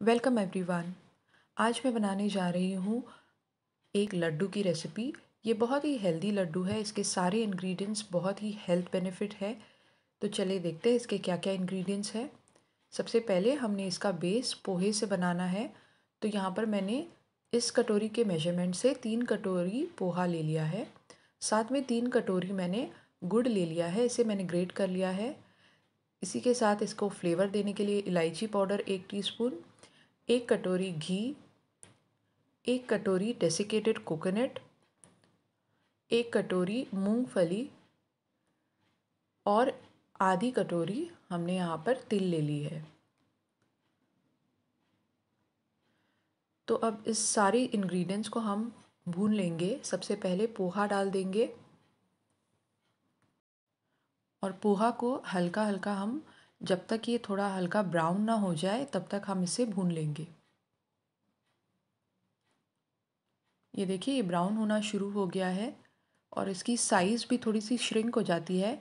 Welcome everyone आज मैं बनाने जा रही हूँ एक लड्डू की रेसिपी ये बहुत ही हेल्दी लड्डू है। इसके सारे इंग्रेडिएंट्स बहुत ही हेल्थ बेनिफिट है। तो चलिए देखते हैं इसके क्या क्या इंग्रेडिएंट्स हैं। सबसे पहले हमने इसका बेस पोहे से बनाना है। तो यहाँ पर मैंने इस कटोरी के मेज़रमेंट से तीन कटोरी पोहा ले लिया है। साथ में तीन कटोरी मैंने गुड़ ले लिया है। इसे मैंने ग्रेट कर लिया है। इसी के साथ इसको फ्लेवर देने के लिए इलायची पाउडर एक टीस्पून एक कटोरी घी, एक कटोरी डेसिकेटेड कोकोनट एक कटोरी मूंगफली और आधी कटोरी हमने यहाँ पर तिल ले ली है। तो अब इस सारी इंग्रेडिएंट्स को हम भून लेंगे। सबसे पहले पोहा डाल देंगे और पोहा को हल्का हल्का हम जब तक ये थोड़ा हल्का ब्राउन ना हो जाए तब तक हम इसे भून लेंगे। ये देखिए ये ब्राउन होना शुरू हो गया है और इसकी साइज़ भी थोड़ी सी श्रिंक हो जाती है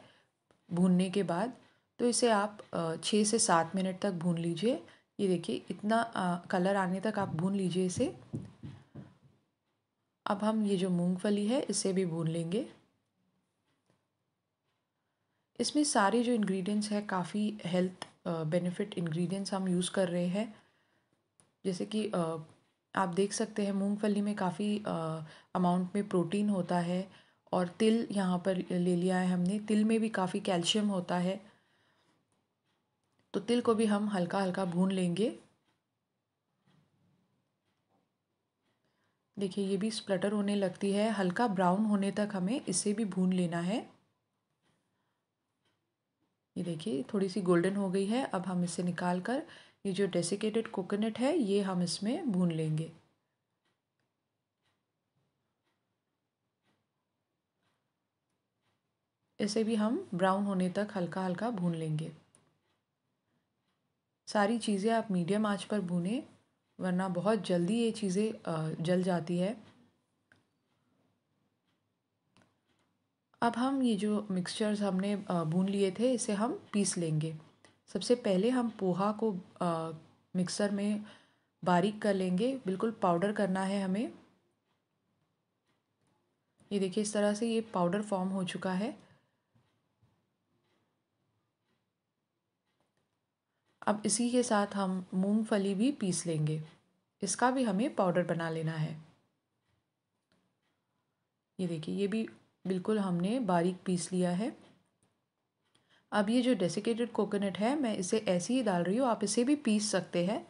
भूनने के बाद। तो इसे आप छः से सात मिनट तक भून लीजिए। ये देखिए इतना आ, कलर आने तक आप भून लीजिए इसे। अब हम ये जो मूंगफली है इसे भी भून लेंगे। इसमें सारे जो इंग्रेडिएंट्स हैं काफ़ी हेल्थ बेनिफिट इंग्रेडिएंट्स हम यूज़ कर रहे हैं। जैसे कि uh, आप देख सकते हैं मूंगफली में काफ़ी अमाउंट uh, में प्रोटीन होता है और तिल यहाँ पर ले लिया है हमने। तिल में भी काफ़ी कैल्शियम होता है। तो तिल को भी हम हल्का हल्का भून लेंगे। देखिए ये भी स्प्लटर होने लगती है। हल्का ब्राउन होने तक हमें इसे भी भून लेना है। ये देखिए थोड़ी सी गोल्डन हो गई है, अब हम इसे निकाल कर ये जो डेसिकेटेड कोकोनट है, ये हम इसमें भून लेंगे। इसे भी हम ब्राउन होने तक हल्का हल्का भून लेंगे। सारी चीज़ें आप मीडियम आँच पर भूनें, वरना बहुत जल्दी ये चीज़ें जल जाती है। अब हम ये जो मिक्सचर्स हमने भून लिए थे, इसे हम पीस लेंगे। सबसे पहले हम पोहा को मिक्सर में बारीक कर लेंगे। बिल्कुल पाउडर करना है हमें। ये देखिए, इस तरह से ये पाउडर फॉर्म हो चुका है। अब इसी के साथ हम मूंगफली भी पीस लेंगे। इसका भी हमें पाउडर बना लेना है। ये देखिए, ये भी बिल्कुल हमने बारीक पीस लिया है। अब ये जो डेसिकेटेड कोकोनट है, मैं इसे ऐसे ही डाल रही हूँ, आप इसे भी पीस सकते हैं।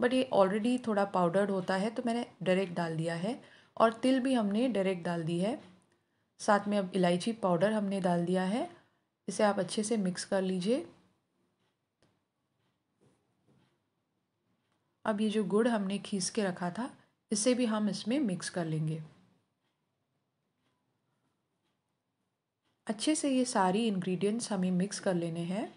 बट ये ऑलरेडी थोड़ा पाउडर्ड होता है तो मैंने डायरेक्ट डाल दिया है और तिल भी हमने डायरेक्ट डाल दी है। साथ में अब इलायची पाउडर हमने डाल दिया है। इसे आप अच्छे से मिक्स कर लीजिए। अब ये जो गुड़ हमने खींच के रखा था, इसे भी हम इसमें मिक्स कर लेंगे। अच्छे से ये सारी इंग्रेडिएंट्स हमें मिक्स कर लेने हैं।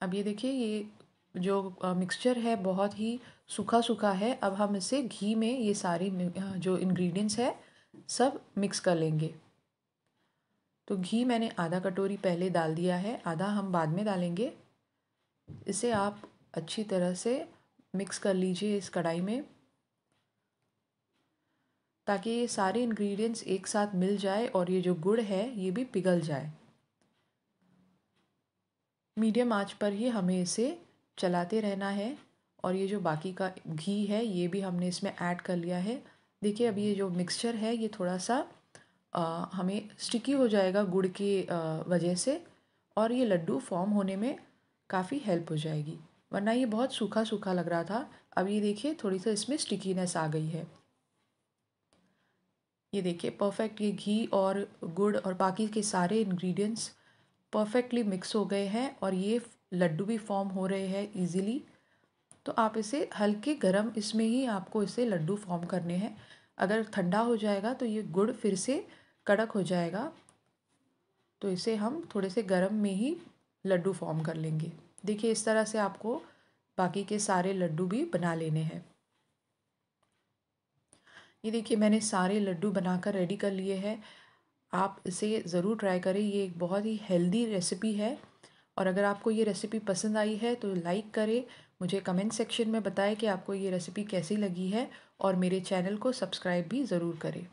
अब ये देखिए, ये जो मिक्सचर है, बहुत ही सूखा सूखा है। अब हम इसे घी में ये सारी जो इंग्रेडिएंट्स है, सब मिक्स कर लेंगे। तो घी मैंने आधा कटोरी पहले डाल दिया है, आधा हम बाद में डालेंगे। इसे आप अच्छी तरह से मिक्स कर लीजिए इस कढ़ाई में। ताकि ये सारे इंग्रेडिएंट्स एक साथ मिल जाए और ये जो गुड़ है ये भी पिघल जाए। मीडियम आँच पर ही हमें इसे चलाते रहना है और ये जो बाकी का घी है ये भी हमने इसमें ऐड कर लिया है। देखिए अब ये जो मिक्सचर है ये थोड़ा सा आ, हमें स्टिकी हो जाएगा गुड़ की वजह से और ये लड्डू फॉर्म होने में काफ़ी हेल्प हो जाएगी। वरना ये बहुत सूखा सूखा लग रहा था। अब ये देखिए थोड़ी सा इसमें स्टिकीनेस आ गई है। ये देखिए परफेक्ट ये घी और गुड़ और बाकी के सारे इंग्रेडिएंट्स परफेक्टली मिक्स हो गए हैं और ये लड्डू भी फॉर्म हो रहे हैं इजीली तो आप इसे हल्के गरम इसमें ही आपको इसे लड्डू फॉर्म करने हैं। अगर ठंडा हो जाएगा तो ये गुड़ फिर से कड़क हो जाएगा। तो इसे हम थोड़े से गरम में ही लड्डू फॉर्म कर लेंगे। देखिए, इस तरह से आपको बाकी के सारे लड्डू भी बना लेने हैं। ये देखिए, मैंने सारे लड्डू बनाकर रेडी कर लिए हैं। आप इसे ज़रूर ट्राई करें। ये एक बहुत ही हेल्दी रेसिपी है। और अगर आपको ये रेसिपी पसंद आई है तो लाइक करें। मुझे कमेंट सेक्शन में बताएँ कि आपको ये रेसिपी कैसी लगी है। और मेरे चैनल को सब्सक्राइब भी ज़रूर करें।